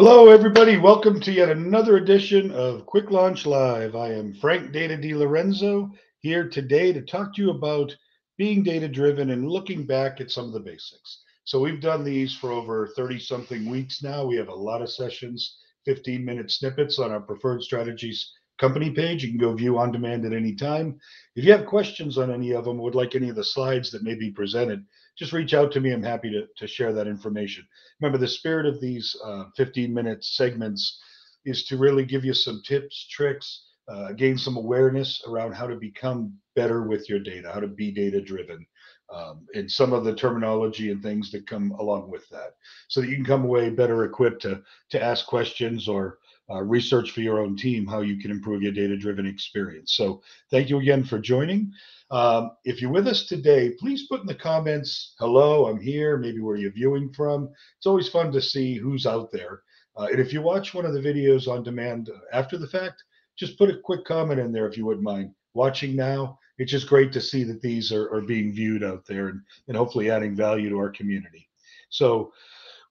Hello, everybody. Welcome to yet another edition of QuickLaunch Live. I am Frank Data Di Lorenzo here today to talk to you about being data driven and looking back at some of the basics. So, we've done these for over 30 something weeks now. We have a lot of sessions, 15 minute snippets on our preferred strategies company page. You can go view on demand at any time. If you have questions on any of them, would like any of the slides that may be presented, just reach out to me. I'm happy to, to share that information. Remember, the spirit of these uh, 15 minute segments is to really give you some tips, tricks, uh, gain some awareness around how to become better with your data, how to be data driven, um, and some of the terminology and things that come along with that, so that you can come away better equipped to to ask questions or uh, research for your own team how you can improve your data driven experience. So, thank you again for joining. Um, if you're with us today, please put in the comments, hello, I'm here, maybe where you're viewing from. It's always fun to see who's out there. Uh, and if you watch one of the videos on demand after the fact, just put a quick comment in there if you wouldn't mind. Watching now, it's just great to see that these are, are being viewed out there and, and hopefully adding value to our community. So,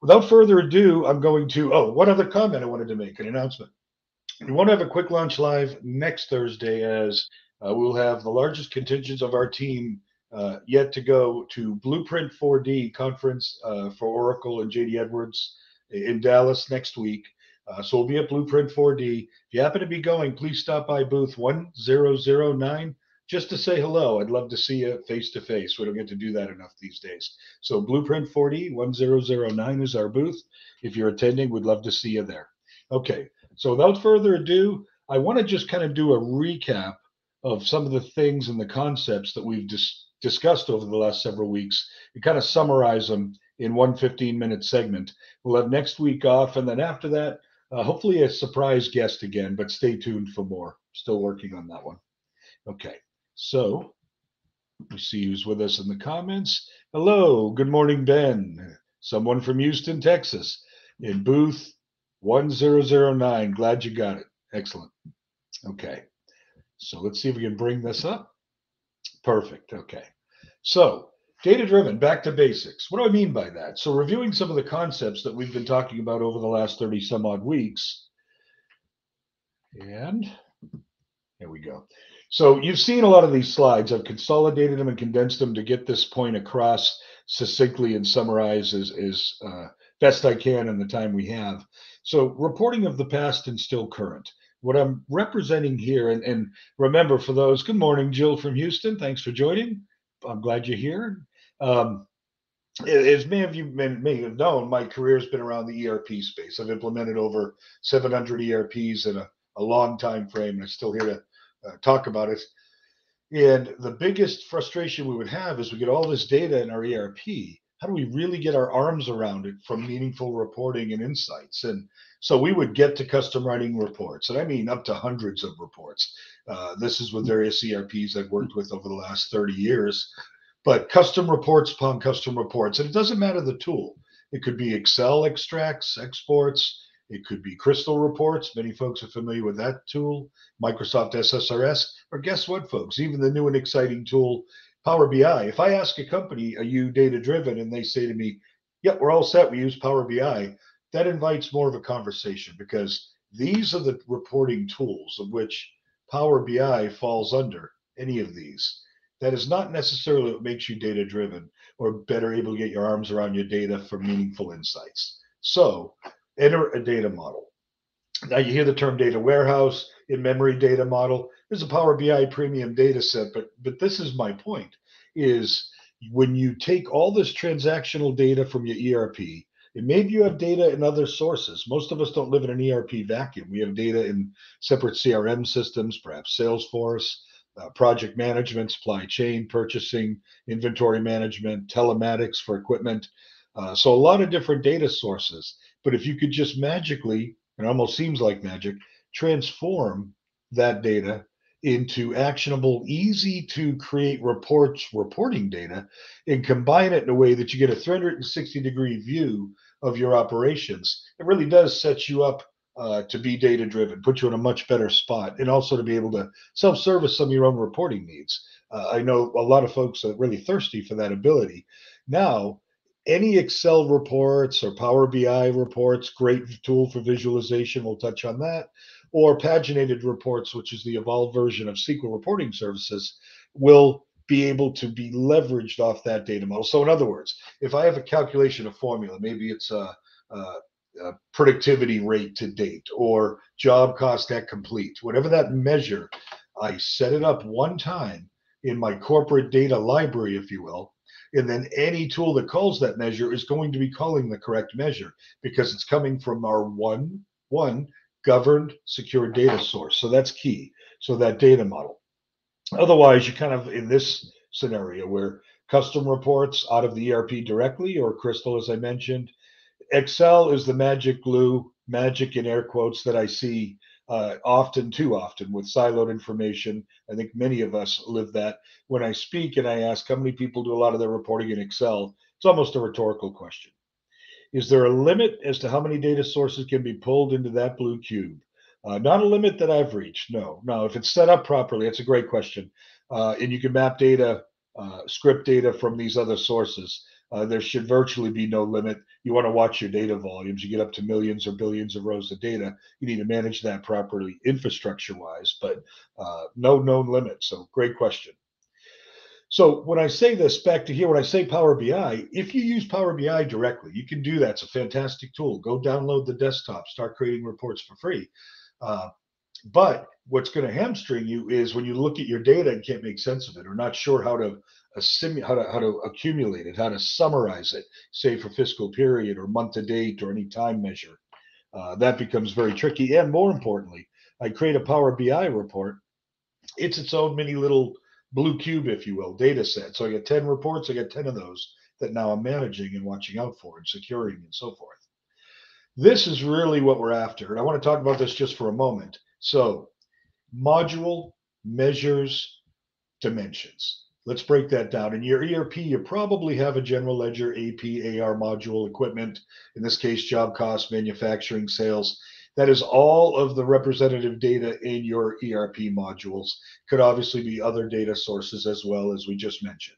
without further ado, I'm going to, oh, one other comment I wanted to make, an announcement. We want to have a QuickLaunch Live next Thursday as uh, we'll have the largest contingents of our team uh, yet to go to Blueprint 4D conference uh, for Oracle and JD Edwards in Dallas next week. Uh, so we'll be at Blueprint 4D. If you happen to be going, please stop by booth 1009 just to say hello. I'd love to see you face to face. We don't get to do that enough these days. So Blueprint 4D 1009 is our booth. If you're attending, we'd love to see you there. Okay, so without further ado, I want to just kind of do a recap of some of the things and the concepts that we've dis- discussed over the last several weeks and kind of summarize them in one 15 minute segment. We'll have next week off, and then after that, uh, hopefully a surprise guest again, but stay tuned for more. Still working on that one. Okay, so we see who's with us in the comments. Hello, good morning, Ben. Someone from Houston, Texas, in booth 1009. Glad you got it. Excellent. Okay. So let's see if we can bring this up. Perfect. Okay. So data driven, back to basics. What do I mean by that? So reviewing some of the concepts that we've been talking about over the last 30 some odd weeks. And there we go. So you've seen a lot of these slides. I've consolidated them and condensed them to get this point across succinctly and summarize as, as uh, best I can in the time we have. So reporting of the past and still current what I'm representing here, and, and remember for those, good morning, Jill from Houston. Thanks for joining. I'm glad you're here. Um, as many of you may, have known, my career has been around the ERP space. I've implemented over 700 ERPs in a, a long time frame, and I'm still here to uh, talk about it. And the biggest frustration we would have is we get all this data in our ERP. How do we really get our arms around it from meaningful reporting and insights? And so we would get to custom writing reports, and I mean up to hundreds of reports. Uh, this is with various ERPs I've worked with over the last 30 years. But custom reports upon custom reports, and it doesn't matter the tool. It could be Excel extracts, exports. It could be Crystal reports. Many folks are familiar with that tool, Microsoft SSRS. Or guess what, folks? Even the new and exciting tool, Power BI. If I ask a company, are you data driven? And they say to me, yep, we're all set. We use Power BI that invites more of a conversation because these are the reporting tools of which Power BI falls under any of these. That is not necessarily what makes you data driven or better able to get your arms around your data for meaningful insights. So, enter a data model. Now, you hear the term data warehouse, in memory data model. There's a Power BI premium data set, but, but this is my point is when you take all this transactional data from your ERP, and maybe you have data in other sources. Most of us don't live in an ERP vacuum. We have data in separate CRM systems, perhaps Salesforce, uh, project management, supply chain, purchasing, inventory management, telematics for equipment. Uh, so a lot of different data sources. But if you could just magically, it almost seems like magic, transform that data into actionable, easy to create reports, reporting data, and combine it in a way that you get a 360 degree view of your operations, it really does set you up uh, to be data driven, put you in a much better spot, and also to be able to self service some of your own reporting needs. Uh, I know a lot of folks are really thirsty for that ability. Now, any Excel reports or Power BI reports, great tool for visualization. We'll touch on that. Or paginated reports, which is the evolved version of SQL reporting services, will be able to be leveraged off that data model. So, in other words, if I have a calculation of formula, maybe it's a, a, a productivity rate to date or job cost at complete, whatever that measure, I set it up one time in my corporate data library, if you will, and then any tool that calls that measure is going to be calling the correct measure because it's coming from our one one governed secure data source. So that's key. So that data model. Otherwise, you kind of in this scenario where custom reports out of the ERP directly or Crystal, as I mentioned, Excel is the magic glue, magic in air quotes that I see uh, often, too often, with siloed information. I think many of us live that. When I speak and I ask how many people do a lot of their reporting in Excel, it's almost a rhetorical question. Is there a limit as to how many data sources can be pulled into that blue cube? Uh, not a limit that I've reached. No, no. If it's set up properly, it's a great question. Uh, and you can map data, uh, script data from these other sources. Uh, there should virtually be no limit. You want to watch your data volumes. You get up to millions or billions of rows of data. You need to manage that properly, infrastructure wise, but uh, no known limit. So, great question. So, when I say this back to here, when I say Power BI, if you use Power BI directly, you can do that. It's a fantastic tool. Go download the desktop, start creating reports for free. Uh, but what's going to hamstring you is when you look at your data and can't make sense of it or not sure how to assimilate, how to how to accumulate it, how to summarize it, say for fiscal period or month to date or any time measure. Uh, that becomes very tricky. And more importantly, I create a Power BI report. It's its own mini little blue cube, if you will, data set. So I get 10 reports, I get 10 of those that now I'm managing and watching out for and securing and so forth. This is really what we're after. And I want to talk about this just for a moment. So, module measures dimensions. Let's break that down. In your ERP, you probably have a general ledger, AP, AR module, equipment, in this case, job cost, manufacturing, sales. That is all of the representative data in your ERP modules. Could obviously be other data sources as well, as we just mentioned.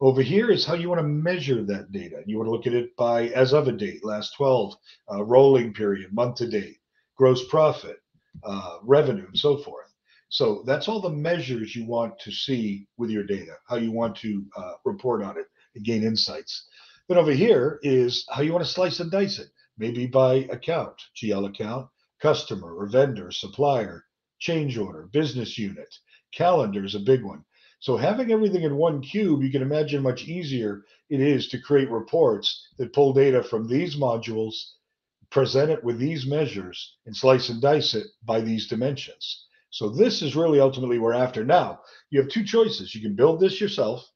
Over here is how you want to measure that data. You want to look at it by as of a date, last 12, uh, rolling period, month to date, gross profit, uh, revenue, and so forth. So that's all the measures you want to see with your data, how you want to uh, report on it and gain insights. Then over here is how you want to slice and dice it, maybe by account, GL account, customer or vendor, supplier, change order, business unit, calendar is a big one. So having everything in one cube, you can imagine much easier it is to create reports that pull data from these modules present it with these measures and slice and dice it by these dimensions. So this is really ultimately we're after. Now you have two choices. You can build this yourself,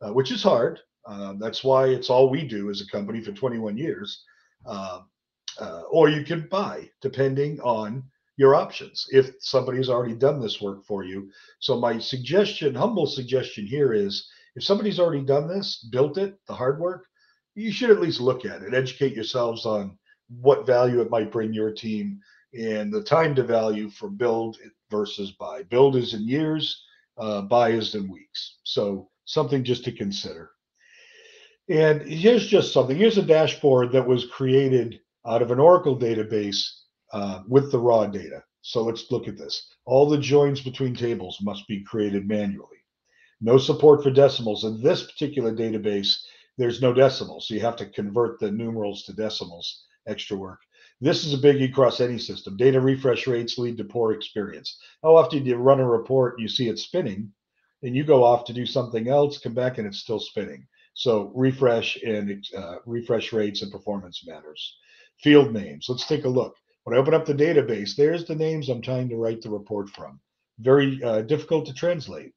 uh, which is hard. Uh, that's why it's all we do as a company for 21 years. Uh, uh, or you can buy, depending on your options. If somebody's already done this work for you. So my suggestion, humble suggestion here is, if somebody's already done this, built it, the hard work, you should at least look at it, educate yourselves on what value it might bring your team and the time to value for build versus buy. Build is in years, uh, buy is in weeks. So something just to consider. And here's just something. Here's a dashboard that was created out of an Oracle database uh, with the raw data. So let's look at this. All the joins between tables must be created manually. No support for decimals. In this particular database, there's no decimals. So you have to convert the numerals to decimals extra work. This is a biggie across any system. Data refresh rates lead to poor experience. How often do you run a report you see it spinning, and you go off to do something else, come back and it's still spinning? So refresh and uh, refresh rates and performance matters. Field names. Let's take a look. When I open up the database, there's the names I'm trying to write the report from. Very uh, difficult to translate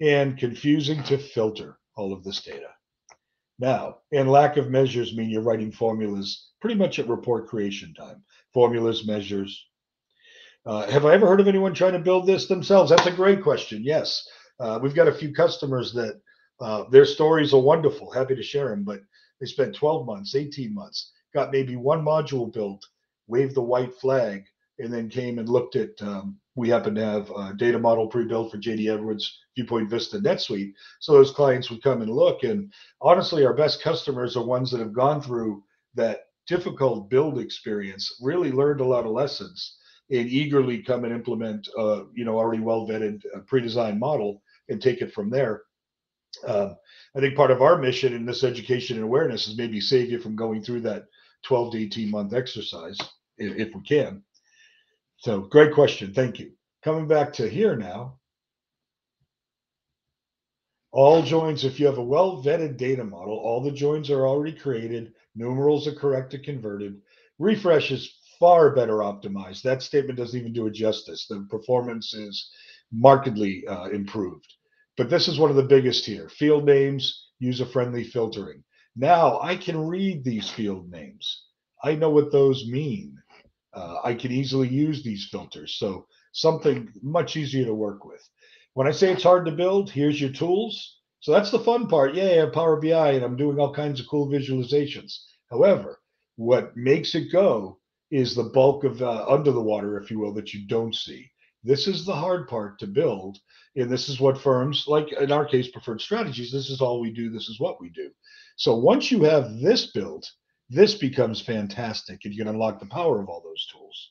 and confusing to filter all of this data. Now, and lack of measures mean you're writing formulas pretty much at report creation time. Formulas, measures. Uh, have I ever heard of anyone trying to build this themselves? That's a great question. Yes. Uh, we've got a few customers that uh, their stories are wonderful. Happy to share them, but they spent 12 months, 18 months, got maybe one module built, waved the white flag, and then came and looked at. Um, we happen to have a data model pre-built for JD Edwards, Viewpoint Vista, NetSuite. So those clients would come and look. And honestly, our best customers are ones that have gone through that difficult build experience, really learned a lot of lessons, and eagerly come and implement, uh, you know, already well vetted uh, pre-designed model and take it from there. Um, I think part of our mission in this education and awareness is maybe save you from going through that 12 to 18 month exercise if, if we can. So great question. Thank you. Coming back to here now. All joins, if you have a well vetted data model, all the joins are already created, numerals are correct and converted. Refresh is far better optimized. That statement doesn't even do it justice. The performance is markedly uh, improved. But this is one of the biggest here. Field names, user-friendly filtering. Now I can read these field names. I know what those mean. Uh, I can easily use these filters. So something much easier to work with. When I say it's hard to build, here's your tools. So that's the fun part. Yeah, I have Power BI and I'm doing all kinds of cool visualizations. However, what makes it go is the bulk of uh, under the water, if you will, that you don't see. This is the hard part to build. And this is what firms, like in our case, preferred strategies, this is all we do. This is what we do. So once you have this built, this becomes fantastic and you can unlock the power of all those tools.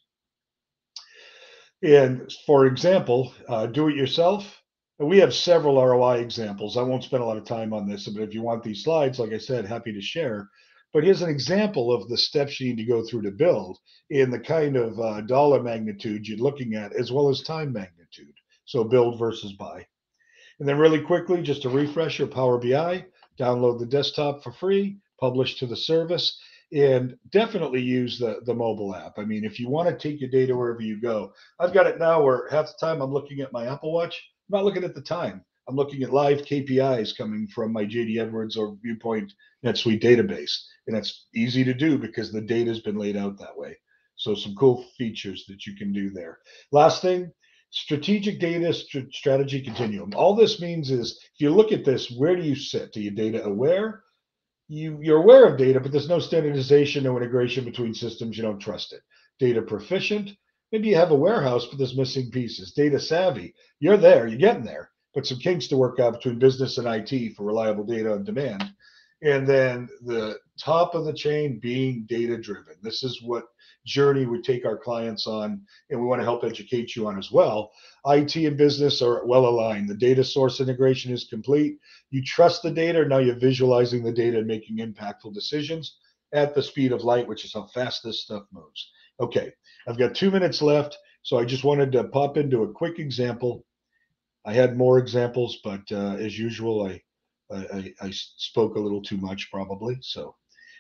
And for example, uh, do it yourself. We have several ROI examples. I won't spend a lot of time on this, but if you want these slides, like I said, happy to share. But here's an example of the steps you need to go through to build in the kind of uh, dollar magnitude you're looking at, as well as time magnitude. So build versus buy. And then really quickly, just to refresh your Power BI, download the desktop for free, publish to the service, and definitely use the, the mobile app. I mean, if you want to take your data wherever you go, I've got it now where half the time I'm looking at my Apple Watch, I'm not looking at the time. I'm looking at live KPIs coming from my JD Edwards or Viewpoint NetSuite database. And that's easy to do because the data has been laid out that way. So some cool features that you can do there. Last thing, strategic data st- strategy continuum. All this means is if you look at this, where do you sit? Are you data aware? You, you're aware of data, but there's no standardization, no integration between systems. You don't trust it. Data proficient. Maybe you have a warehouse, but there's missing pieces. Data savvy. You're there. You're getting there but some kinks to work out between business and IT for reliable data on demand. And then the top of the chain being data driven. This is what journey we take our clients on, and we want to help educate you on as well. IT and business are well aligned. The data source integration is complete. You trust the data, now you're visualizing the data and making impactful decisions at the speed of light, which is how fast this stuff moves. Okay, I've got two minutes left, so I just wanted to pop into a quick example I had more examples, but uh, as usual, I, I, I spoke a little too much probably. So,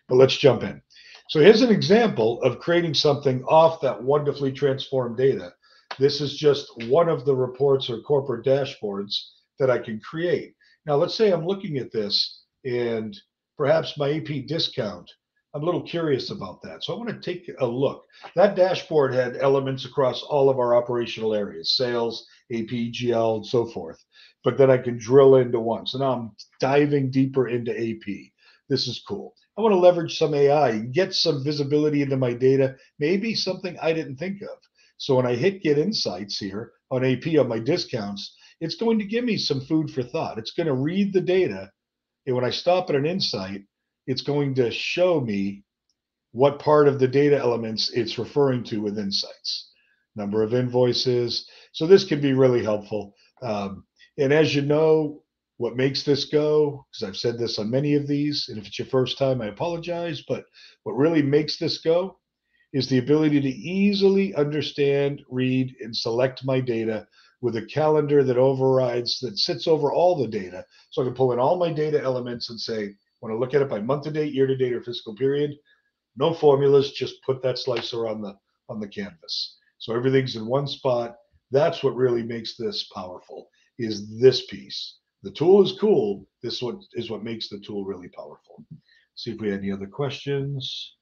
but let's jump in. So here's an example of creating something off that wonderfully transformed data. This is just one of the reports or corporate dashboards that I can create. Now, let's say I'm looking at this and perhaps my AP discount. I'm a little curious about that. So I want to take a look. That dashboard had elements across all of our operational areas, sales, AP, GL, and so forth. But then I can drill into one. So now I'm diving deeper into AP. This is cool. I want to leverage some AI, get some visibility into my data, maybe something I didn't think of. So when I hit get insights here on AP on my discounts, it's going to give me some food for thought. It's going to read the data. And when I stop at an insight, it's going to show me what part of the data elements it's referring to with insights number of invoices. So this can be really helpful. Um, and as you know, what makes this go, because I've said this on many of these, and if it's your first time, I apologize, but what really makes this go is the ability to easily understand, read, and select my data with a calendar that overrides, that sits over all the data. So I can pull in all my data elements and say, when I look at it by month to date, year to date, or fiscal period, no formulas, just put that slicer on the on the canvas. So everything's in one spot. That's what really makes this powerful is this piece. The tool is cool. This what is what makes the tool really powerful. See if we had any other questions.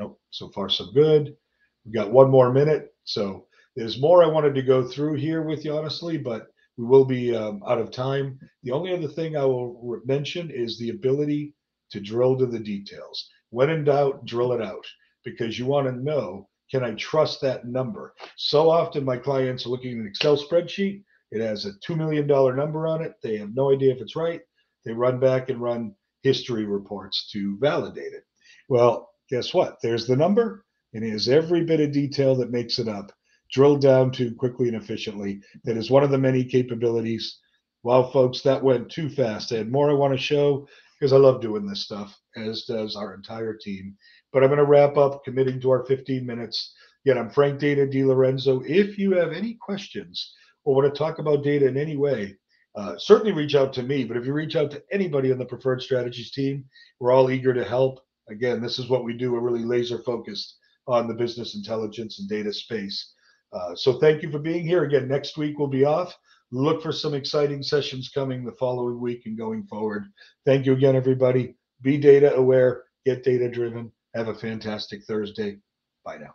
Nope. So far, so good. We've got one more minute. So there's more I wanted to go through here with you, honestly, but we will be um, out of time. The only other thing I will mention is the ability to drill to the details. When in doubt, drill it out because you want to know Can I trust that number? So often my clients are looking at an Excel spreadsheet. It has a $2 million number on it. They have no idea if it's right. They run back and run history reports to validate it. Well, guess what? There's the number, and it has every bit of detail that makes it up, drilled down to quickly and efficiently. That is one of the many capabilities. Well, folks, that went too fast. I had more I want to show because I love doing this stuff, as does our entire team. But I'm going to wrap up committing to our 15 minutes. Yet I'm Frank Data Di Lorenzo. If you have any questions or want to talk about data in any way, uh, certainly reach out to me. But if you reach out to anybody on the Preferred Strategies team, we're all eager to help. Again, this is what we do. We're really laser focused on the business intelligence and data space. Uh, so thank you for being here. Again, next week we'll be off. Look for some exciting sessions coming the following week and going forward. Thank you again, everybody. Be data aware, get data driven. Have a fantastic Thursday. Bye now.